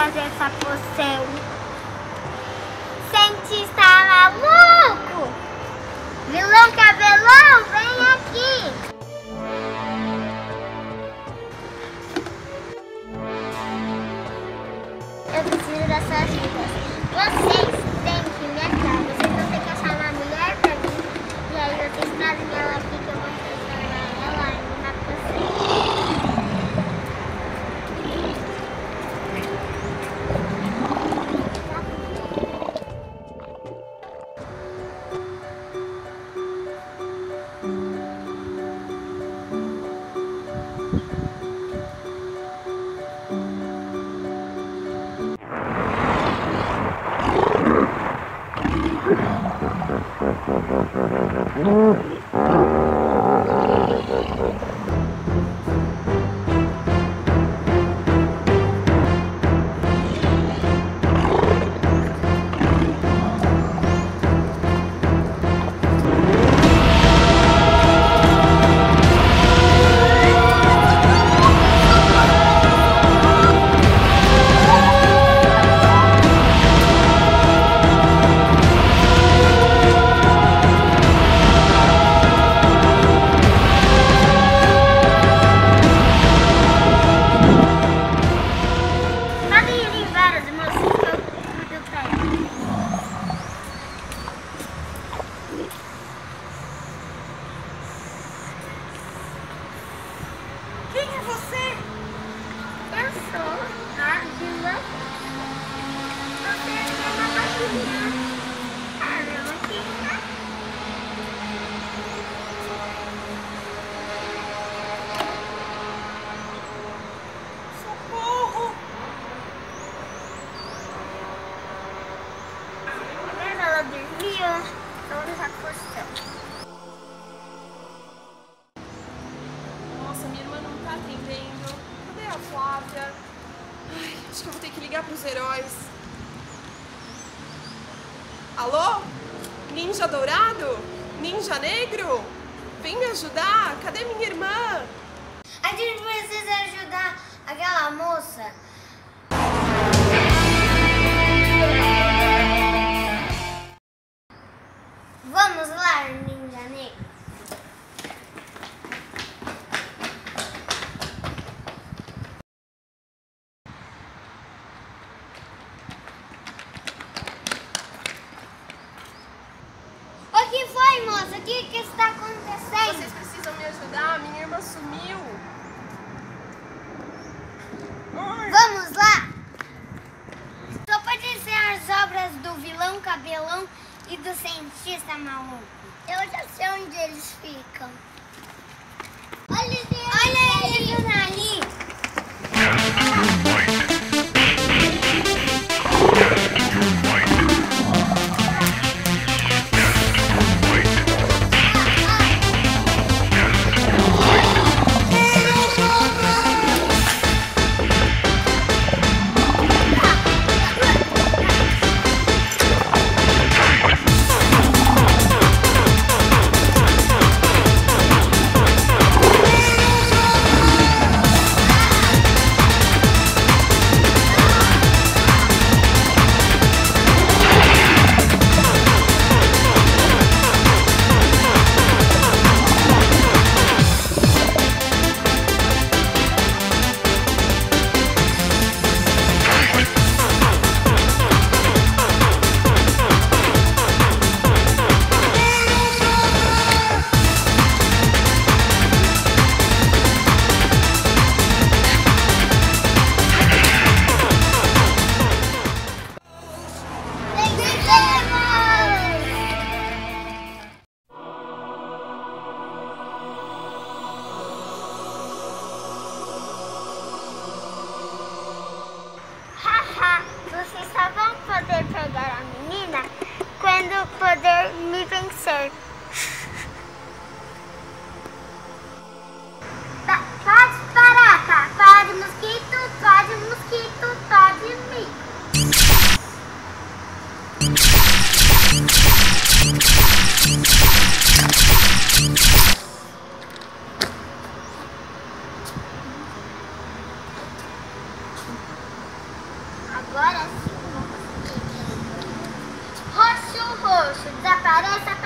pra fazer essa poção. Cientista maluco! Vilão cabelão, vem aqui! Eu preciso das suas ajudas. Vocês têm que me ajudar. Vocês vão ter que achar uma mulher pra mim. E aí vocês trazem ela aqui Nossa, minha irmã não tá atendendo. Cadê a Flávia? Ai, acho que eu vou ter que ligar pros heróis. Alô? Ninja dourado? Ninja negro? Vem me ajudar? Cadê minha irmã? A gente precisa ajudar aquela moça. Moça? O que, que está acontecendo? Vocês precisam me ajudar? Minha irmã sumiu. Ai, Vamos lá! Só pode ser as obras do vilão cabelão e do cientista maluco. Eu já sei onde eles ficam. Olha Olha eles ali! Vocês só vão desapareça